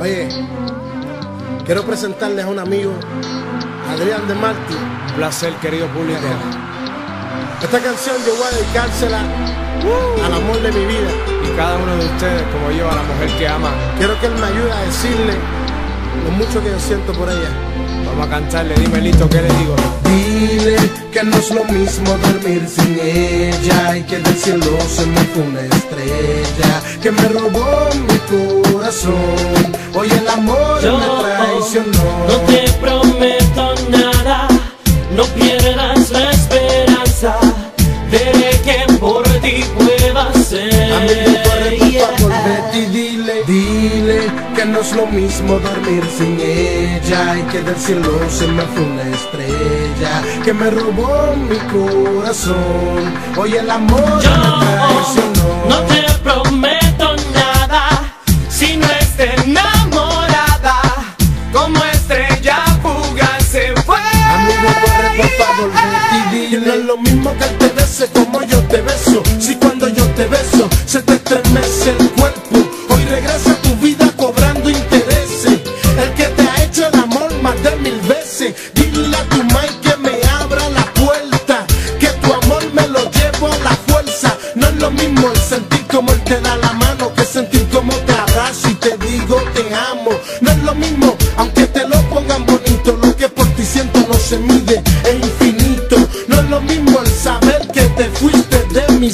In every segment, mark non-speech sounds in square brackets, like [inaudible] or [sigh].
Oye, quiero presentarles a un amigo, Adrián de Marti. Un placer, querido público. Esta canción yo voy a dedicársela al amor de mi vida. Y cada uno de ustedes, como yo, a la mujer que ama. Quiero que él me ayude a decirle lo mucho que yo siento por ella. Vamos a cantarle, dime listo, ¿qué le digo? Dile que no es lo mismo dormir sin ella y que del cielo se me fue una estrella que me robó mi corazón. Hoy el amor Yo me traicionó. no te prometo nada, no pierdas la esperanza de que por ti pueda ser. Amigo, corre por Yeah. y dile, dile que no es lo mismo dormir sin ella y que del cielo se me fue una estrella que me robó mi corazón. Hoy el amor me Yo traicionó. no te y. No es lo mismo que te bese como yo te beso. Si cuando yo te beso se te estremece el cuerpo. Hoy regresa a tu vida cobrando intereses. El que te ha hecho el amor más de mil veces. Dile a tu mai que me abra la puerta. Que tu amor me lo llevo a la fuerza. No es lo mismo el sentir como él te da la mano que sentir como te abrazo y te digo te amo. No es lo mismo, aunque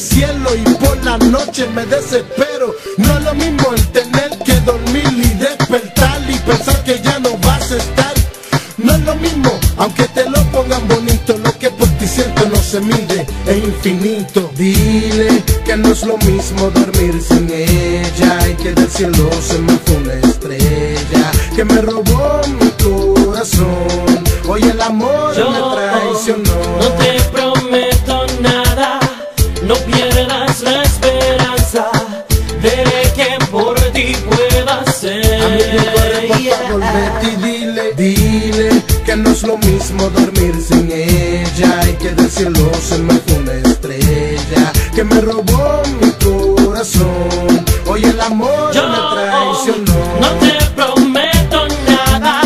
cielo y por la noche me desespero. No es lo mismo el tener que dormir y despertar y pensar que ya no vas a estar. No es lo mismo, aunque te lo pongan bonito, lo que por ti siento no se mide, es infinito. Dile que no es lo mismo dormir sin ella y que del cielo se me fue una estrella que me robó mi corazón. Hoy el amor Yo me traicionó. Ti pueda ser. Amigo, corre por favor, dile, dile que no es lo mismo dormir sin ella y que del cielo se me fue una estrella que me robó mi corazón. Hoy el amor Yo me traicionó. no te prometo nada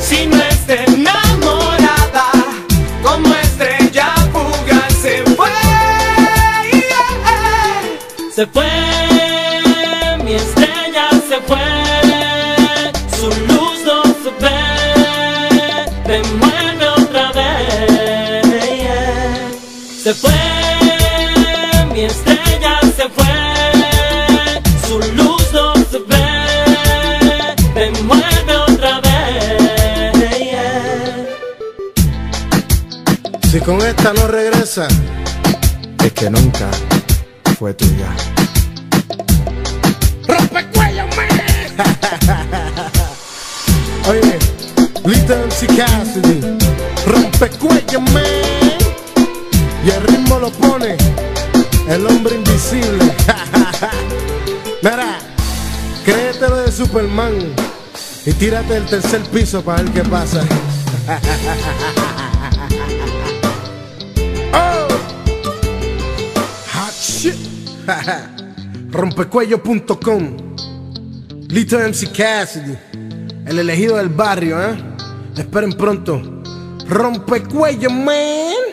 si no estés enamorada, como estrella fugaz se fue. Se fue, se fue, su luz no se ve, me mueve otra vez. Se fue, mi estrella se fue, su luz no se ve, me mueve otra vez. Si con esta no regresa, Es que nunca fue tuya. Little Cassidy, rompecuello, man. Y el ritmo lo pone el hombre invisible. [laughs] Mira, créetelo de Superman y tírate del tercer piso para ver qué pasa. [laughs] oh. Hot shit. [laughs] Rompecuello.com Little MC Cassidy, el elegido del barrio, ¿eh? Esperen pronto. Rompecuello, man.